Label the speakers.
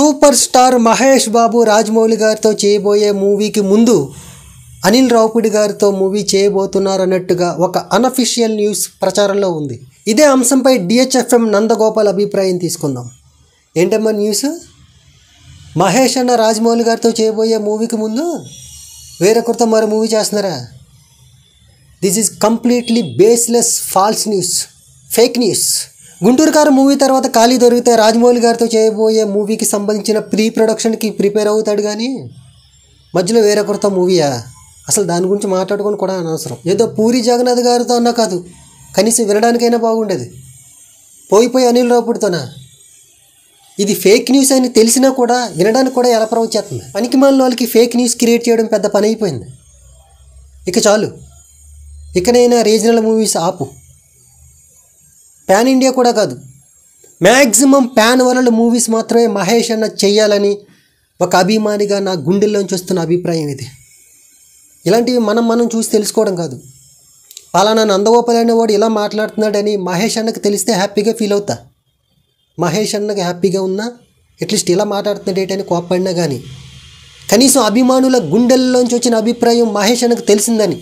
Speaker 1: Super star Mahesh Babu Rajamouli గారితో చేయబోయే మూవీకి ముందు అనిల్ రావుపూడి గారితో మూవీ చేయబోతున్నారు అన్నట్టుగా ఒక అనఫిషియల్ న్యూస్ ప్రచారంలో ఉంది. ఇదే అంశంపై డిహెచ్ఎఫ్ఎం నందగోపాల్ అభిప్రాయం తీసుకుందాం. ఏంటమ్మా న్యూస్ మహేష్ అన్న రాజమౌళి గారితో చేయబోయే మూవీకి ముందు వేరొకరితో మరో మూవీ చేస్తున్నారా? This is completely baseless false news fake news Guntur Kaaram movie తర్వాత ఖాళీ దొరికితే రాజమౌళి గారితో చేయబోయే మూవీకి సంబంధించిన ప్రీ ప్రొడక్షన్కి ప్రిపేర్ అవుతాడు కానీ మధ్యలో వేరొకరితో మూవీయా? అసలు దాని గురించి మాట్లాడుకొని కూడా అనవసరం. ఏదో పూరి జగన్నాథ్ గారితో అన్నా కాదు కనీసం వినడానికైనా బాగుండేది. పోయి పోయి అనిల్ రాపుడితోనా ఇది ఫేక్ న్యూస్ అని తెలిసినా కూడా వినడానికి కూడా ఎలా ప్రవచేస్తుంది పనికి మాలిన వాళ్ళకి ఫేక్ న్యూస్ క్రియేట్ చేయడం పెద్ద పని అయిపోయింది. ఇక చాలు. ఇకనైనా రీజనల్ మూవీస్ ఆపు. ప్యాన్ ఇండియా కూడా కాదు. మ్యాక్సిమం పాన్ వరల్డ్ మూవీస్ మాత్రమే మహేష్ అన్న చేయాలని ఒక అభిమానిగా నా గుండెల్లోంచి వస్తున్న అభిప్రాయం ఇది. ఇలాంటివి మనం మనం చూసి తెలుసుకోవడం కాదు. పలానా నందగోపాలైన వాడు ఇలా మాట్లాడుతున్నాడని మహేష్ అన్నకు తెలిస్తే హ్యాపీగా ఫీల్ అవుతా. మహేష్ అన్నకు హ్యాపీగా ఉన్నా అట్లీస్ట్ ఇలా మాట్లాడుతున్నాడు ఏంటని కోప్పడినా కానీ కనీసం అభిమానుల గుండెల్లోంచి వచ్చిన అభిప్రాయం మహేష్ అన్నకు తెలిసిందని.